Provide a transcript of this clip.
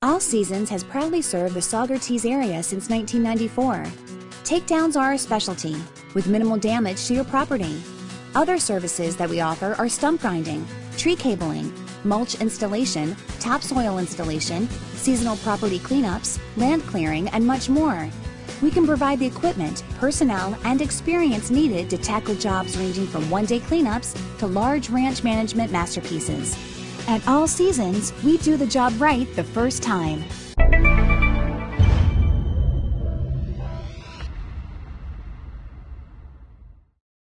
All Seazons has proudly served the Saugerties area since 1994. Takedowns are our specialty, with minimal damage to your property. Other services that we offer are stump grinding, tree cabling, mulch installation, topsoil installation, seasonal property cleanups, land clearing, and much more. We can provide the equipment, personnel, and experience needed to tackle jobs ranging from one day cleanups to large ranch management masterpieces. At All Seazons, we do the job right the first time.